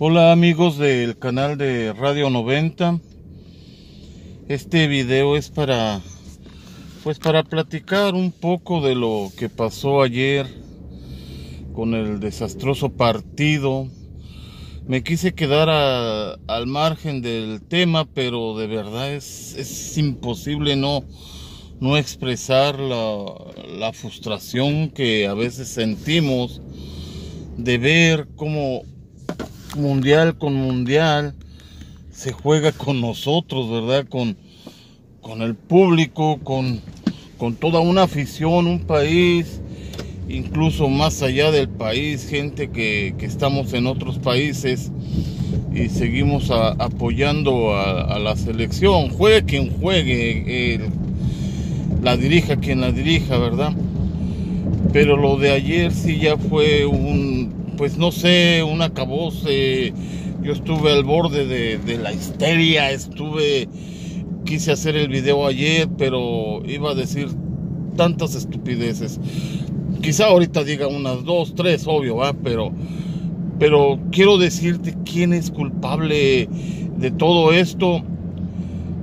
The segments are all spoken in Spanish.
Hola amigos del canal de Radio 90. Este video es para pues para platicar un poco de lo que pasó ayer con el desastroso partido. Me quise quedar al margen del tema, pero de verdad es, es imposible no, no expresar la, la frustración que a veces sentimos de ver cómo mundial con mundial se juega con nosotros, ¿verdad? Con, con el público, con, con toda una afición, un país, incluso más allá del país, gente que, estamos en otros países y seguimos apoyando a, la selección, juegue quien juegue, la dirija quien la dirija, ¿verdad? Pero lo de ayer sí ya fue un, pues no sé, un acabose. Yo estuve al borde de, la histeria, estuve, quise hacer el video ayer, pero iba a decir tantas estupideces. Quizá ahorita diga unas dos, tres, obvio, ¿va? Pero, pero quiero decirte quién es culpable de todo esto.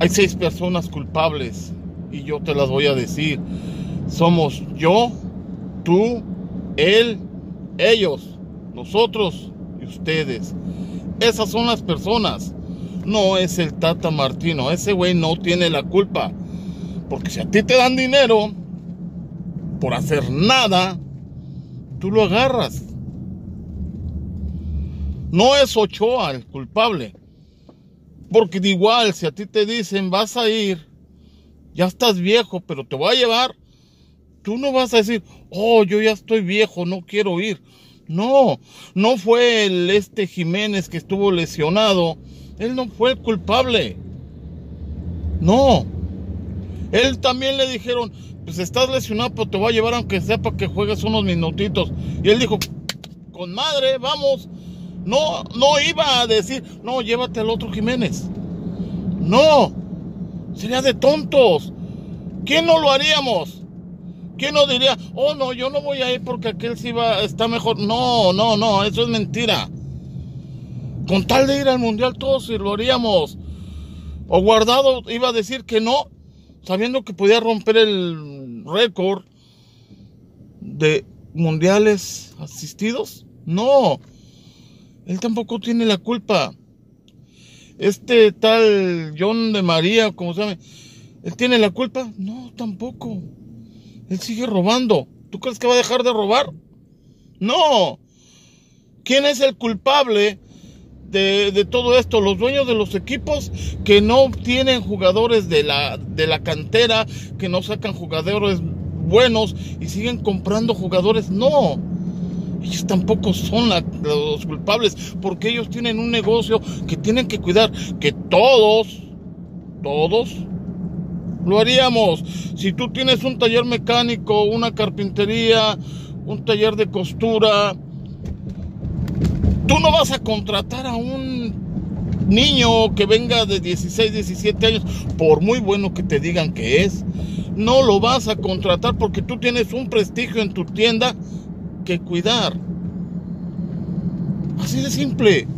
Hay seis personas culpables y yo te las voy a decir. Somos yo, tú, él, ellos nosotros y ustedes. Esas son las personas. No es el Tata Martino. Ese güey no tiene la culpa. Porque si a ti te dan dinero por hacer nada, tú lo agarras. No es Ochoa el culpable. Porque de igual, si a ti te dicen vas a ir, ya estás viejo, pero te voy a llevar, tú no vas a decir, oh, yo ya estoy viejo, no quiero ir. No, no fue el este Jiménez que estuvo lesionado. Él no fue el culpable. No. Él también le dijeron, pues estás lesionado, pero te voy a llevar aunque sea para que juegues unos minutitos. Y él dijo, con madre, vamos. No, no iba a decir, no, llévate al otro Jiménez. No, sería de tontos. ¿Quién no lo haríamos? ¿Quién no diría, oh no, yo no voy a ir porque aquel sí va, está mejor? No, no, no, eso es mentira. Con tal de ir al mundial todos sí lo haríamos. O Guardado iba a decir que no, sabiendo que podía romper el récord de mundiales asistidos. No, él tampoco tiene la culpa. Este tal John de María, como se llama, ¿él tiene la culpa? No, tampoco. Él sigue robando. ¿Tú crees que va a dejar de robar? No. ¿Quién es el culpable de, todo esto? Los dueños de los equipos que no tienen jugadores de la, cantera, que no sacan jugadores buenos y siguen comprando jugadores. No. Ellos tampoco son los culpables porque ellos tienen un negocio que tienen que cuidar. Que todos, todos lo haríamos. Si tú tienes un taller mecánico, una carpintería, un taller de costura, tú no vas a contratar a un niño que venga de 16, 17 años, por muy bueno que te digan que es, no lo vas a contratar porque tú tienes un prestigio en tu tienda que cuidar. Así de simple.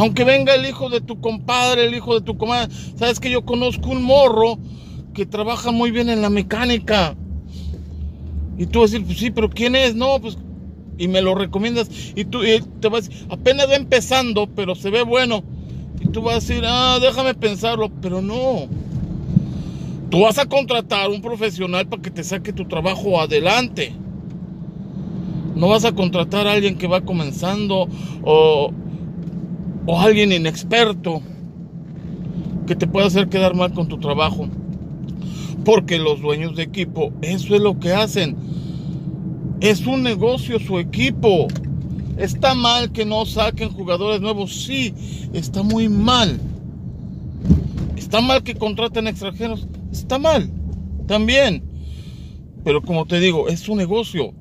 Aunque venga el hijo de tu compadre, el hijo de tu comadre. Sabes que yo conozco un morro que trabaja muy bien en la mecánica. Y tú vas a decir, pues sí, pero ¿quién es? No, pues. Y me lo recomiendas. Y tú te vas a decir, apenas va empezando, pero se ve bueno. Y tú vas a decir, ah, déjame pensarlo. Pero no. Tú vas a contratar un profesional para que te saque tu trabajo adelante. No vas a contratar a alguien que va comenzando o, o alguien inexperto que te pueda hacer quedar mal con tu trabajo. Porque los dueños de equipo, eso es lo que hacen. Es un negocio su equipo. Está mal que no saquen jugadores nuevos. Sí, está muy mal. Está mal que contraten extranjeros. Está mal. También. Pero como te digo, es un negocio.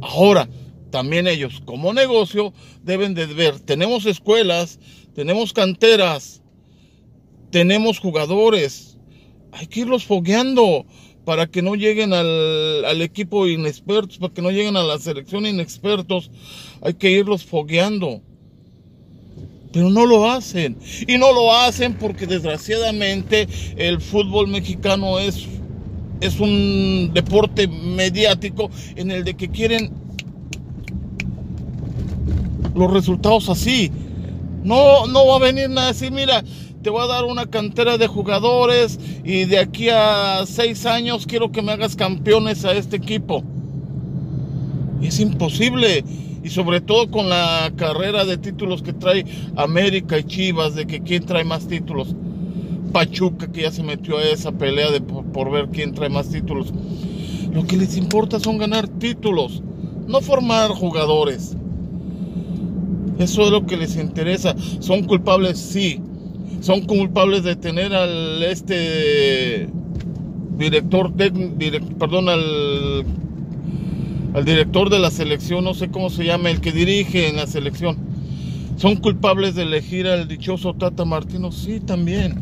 Ahora, también ellos como negocio deben de ver, tenemos escuelas, tenemos canteras, tenemos jugadores, hay que irlos fogueando para que no lleguen al, equipo inexpertos, para que no lleguen a la selección inexpertos, hay que irlos fogueando. Pero no lo hacen. Y no lo hacen porque desgraciadamente el fútbol mexicano es, es un deporte mediático en el de que quieren los resultados así. No, no va a venir nada a decir, mira, te voy a dar una cantera de jugadores y de aquí a seis años quiero que me hagas campeones a este equipo. Es imposible. Y sobre todo con la carrera de títulos que trae América y Chivas, de que quién trae más títulos. Pachuca que ya se metió a esa pelea de, por, ver quién trae más títulos. Lo que les importa son ganar títulos, no formar jugadores. Eso es lo que les interesa. ¿Son culpables? Sí. Son culpables de tener al este director, perdón, al al director de la selección, no sé cómo se llama, el que dirige en la selección. ¿Son culpables de elegir al dichoso Tata Martino? Sí, también.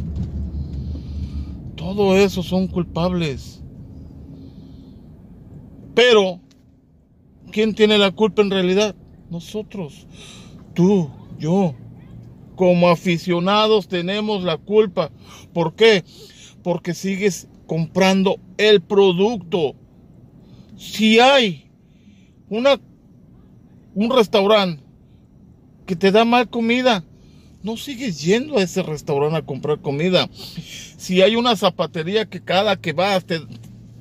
Todo eso son culpables. Pero, ¿quién tiene la culpa en realidad? Nosotros. Tú, yo. Como aficionados tenemos la culpa. ¿Por qué? Porque sigues comprando el producto. Si hay una, un restaurante que te da mal comida, no sigues yendo a ese restaurante a comprar comida. Si hay una zapatería que cada que vas te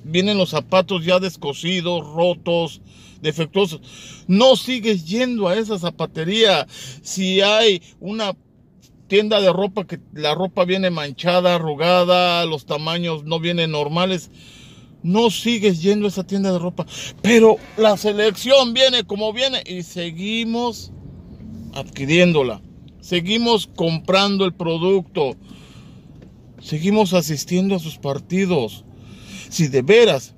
vienen los zapatos ya descosidos, rotos, defectuosos, no sigues yendo a esa zapatería. Si hay una tienda de ropa que la ropa viene manchada, arrugada, los tamaños no vienen normales, no sigues yendo a esa tienda de ropa. Pero la selección viene como viene y seguimos adquiriéndola. Seguimos comprando el producto. Seguimos asistiendo a sus partidos. Si de veras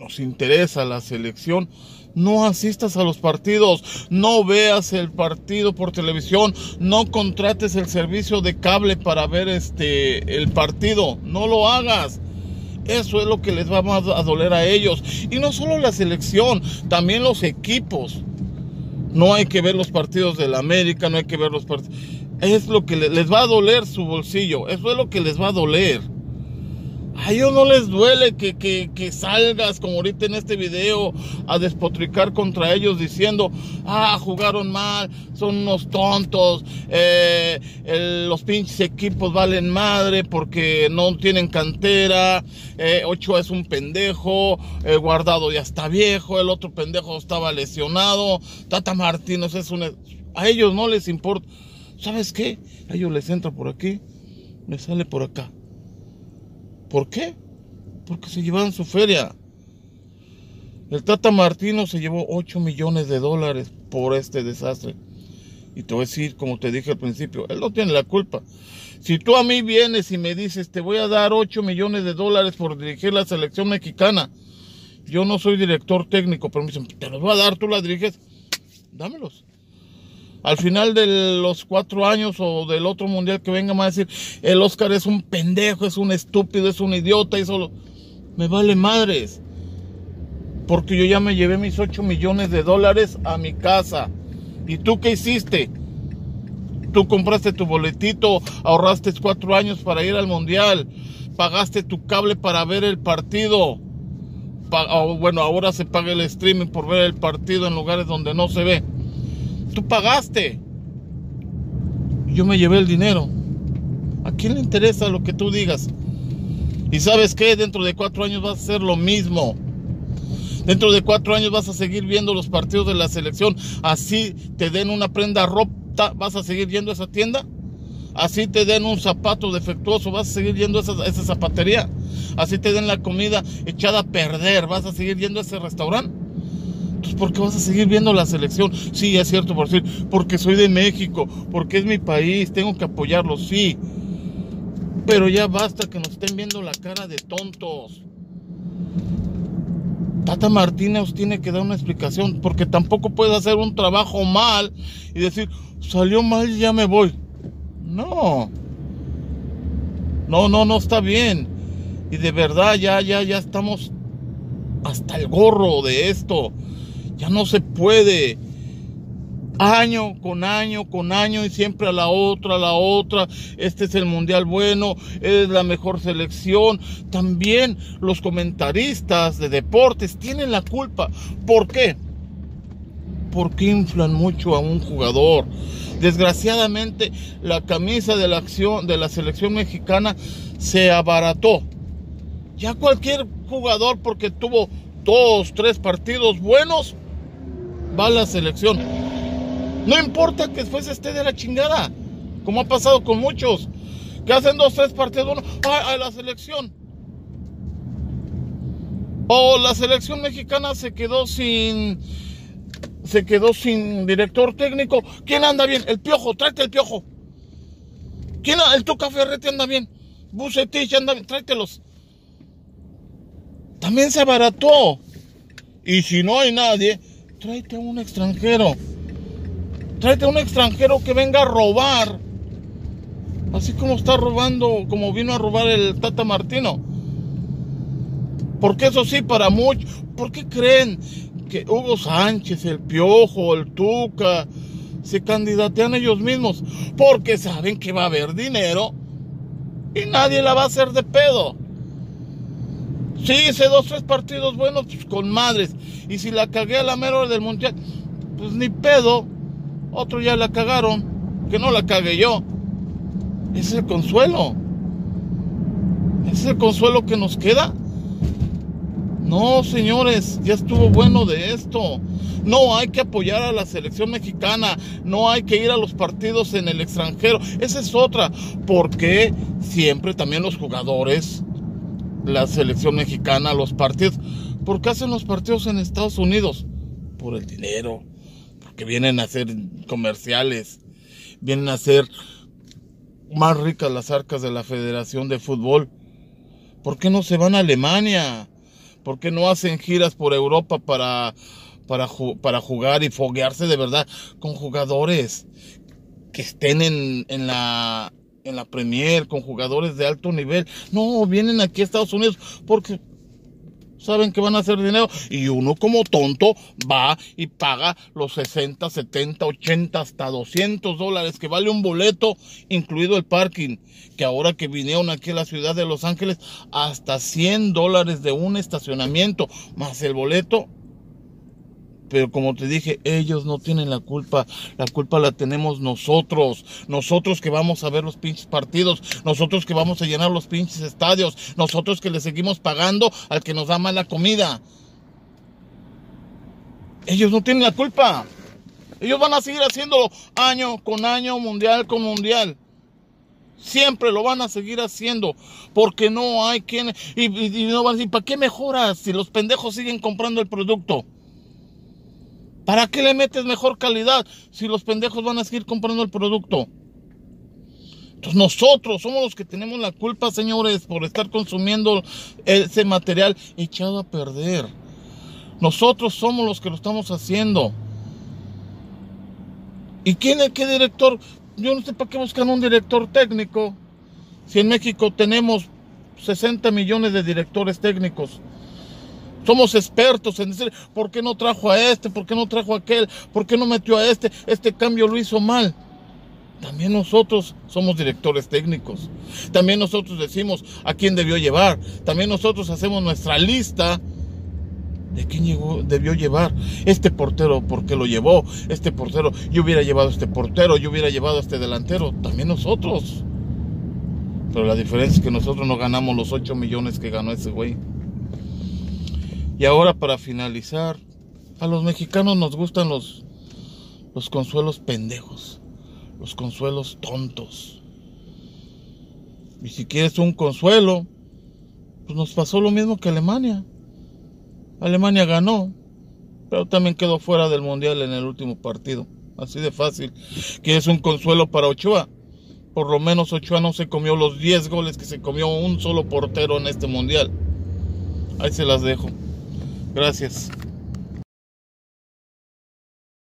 nos interesa la selección, no asistas a los partidos, no veas el partido por televisión, no contrates el servicio de cable para ver este el partido, no lo hagas. Eso es lo que les va a doler a ellos. Y no solo la selección, también los equipos. No hay que ver los partidos de la América, no hay que ver los partidos. Es lo que les va a doler su bolsillo. Eso es lo que les va a doler. A ellos no les duele que, salgas, como ahorita en este video, a despotricar contra ellos diciendo, ah, jugaron mal, son unos tontos, eh, los pinches equipos valen madre porque no tienen cantera, eh, Ocho es un pendejo, Guardado ya está viejo, el otro pendejo estaba lesionado, Tata Martínez es un... A ellos no les importa. ¿Sabes qué? A ellos les entra por aquí, les sale por acá. ¿Por qué? Porque se llevaron su feria. El Tata Martino se llevó 8 millones de dólares por este desastre. Y te voy a decir, como te dije al principio, él no tiene la culpa. Si tú a mí vienes y me dices, te voy a dar 8 millones de dólares por dirigir la selección mexicana, yo no soy director técnico, pero me dicen, te los voy a dar, tú la diriges, dámelos al final de los cuatro años o del otro mundial que venga, me va a decir, el Oscar es un pendejo, es un estúpido, es un idiota y solo... Me vale madres. Porque yo ya me llevé mis 8 millones de dólares a mi casa. ¿Y tú qué hiciste? Tú compraste tu boletito, ahorraste cuatro años para ir al mundial, pagaste tu cable para ver el partido. bueno, ahora se paga el streaming por ver el partido en lugares donde no se ve. Tú pagaste. Yo me llevé el dinero. ¿A quién le interesa lo que tú digas? Y sabes qué, dentro de cuatro años vas a hacer lo mismo. Dentro de cuatro años vas a seguir viendo los partidos de la selección. Así te den una prenda rota, vas a seguir yendo a esa tienda. Así te den un zapato defectuoso, vas a seguir yendo a esa, a esa zapatería. Así te den la comida echada a perder, vas a seguir yendo a ese restaurante. Entonces, ¿por qué vas a seguir viendo la selección? Sí, es cierto, por decir, porque soy de México, porque es mi país, tengo que apoyarlo, sí. Pero ya basta que nos estén viendo la cara de tontos. Tata Martínez tiene que dar una explicación, porque tampoco puede hacer un trabajo mal y decir, salió mal y ya me voy. No. No, no, no está bien. Y de verdad ya, ya, ya estamos hasta el gorro de esto. Ya no se puede. año con año con año y siempre a la otra, a la otra. Este es el mundial bueno, es la mejor selección. También los comentaristas de deportes tienen la culpa. ¿Por qué? Porque inflan mucho a un jugador. Desgraciadamente, la camisa de la acción de la selección mexicana se abarató. Ya cualquier jugador, porque tuvo dos, tres partidos buenos, va la selección. No importa que después esté de la chingada, como ha pasado con muchos, que hacen dos, tres partidos buenos, a la selección. O la selección mexicana se quedó sin se quedó sin director técnico. ¿Quién anda bien? El piojo, tráete el piojo. ¿Quién el Tuca Ferrete anda bien? Bucetich anda bien, tráetelos. También se abarató. Y si no hay nadie, tráete a un extranjero. Tráete a un extranjero que venga a robar. Así como está robando, como vino a robar el Tata Martino. Porque eso sí, para muchos. ¿Por qué creen que Hugo Sánchez, el Piojo, el Tuca, se candidatean ellos mismos? Porque saben que va a haber dinero y nadie la va a hacer de pedo. Sí, hice dos, tres partidos buenos, pues con madres. Y si la cagué a la mera del mundial, pues ni pedo. Otro ya la cagaron, que no la cagué yo. Es el consuelo. Es el consuelo que nos queda. No, señores, ya estuvo bueno de esto. No hay que apoyar a la selección mexicana. No hay que ir a los partidos en el extranjero. Esa es otra. Porque siempre también los jugadores la selección mexicana, los partidos. ¿Por qué hacen los partidos en Estados Unidos? Por el dinero, porque vienen a hacer comerciales, vienen a hacer más ricas las arcas de la Federación de Fútbol. ¿Por qué no se van a Alemania? ¿Por qué no hacen giras por Europa para, para, para jugar y foguearse de verdad con jugadores que estén en, en la en la Premier con jugadores de alto nivel. No, vienen aquí a Estados Unidos porque saben que van a hacer dinero y uno como tonto va y paga los 60, 70, 80, hasta 200 dólares que vale un boleto, incluido el parking, que ahora que vinieron aquí a la ciudad de Los Ángeles, hasta 100 dólares de un estacionamiento, más el boleto, pero como te dije, ellos no tienen la culpa. La culpa la tenemos nosotros. Nosotros que vamos a ver los pinches partidos. Nosotros que vamos a llenar los pinches estadios. Nosotros que le seguimos pagando al que nos da mala comida. Ellos no tienen la culpa. Ellos van a seguir haciéndolo año con año, mundial con mundial. Siempre lo van a seguir haciendo porque no hay quien... Y, no van a decir, ¿para qué mejoras si los pendejos siguen comprando el producto? ¿Para qué le metes mejor calidad si los pendejos van a seguir comprando el producto? Entonces nosotros somos los que tenemos la culpa, señores, por estar consumiendo ese material echado a perder. Nosotros somos los que lo estamos haciendo. ¿Y quién es qué director? Yo no sé para qué buscan un director técnico. Si en México tenemos 60 millones de directores técnicos. Somos expertos en decir, ¿por qué no trajo a este? ¿Por qué no trajo a aquel? ¿Por qué no metió a este? Este cambio lo hizo mal. También nosotros somos directores técnicos. También nosotros decimos a quién debió llevar. También nosotros hacemos nuestra lista de quién debió llevar. Este portero, ¿por qué lo llevó? Este portero, yo hubiera llevado a este portero, yo hubiera llevado a este delantero. También nosotros. Pero la diferencia es que nosotros no ganamos los 8 millones que ganó ese güey. Y ahora para finalizar, a los mexicanos nos gustan los, los consuelos pendejos, los consuelos tontos. Y si quieres un consuelo, pues nos pasó lo mismo que Alemania. Alemania ganó, pero también quedó fuera del mundial en el último partido. Así de fácil. ¿Quieres un consuelo para Ochoa? Por lo menos Ochoa no se comió los 10 goles que se comió un solo portero en este mundial. Ahí se las dejo. Gracias.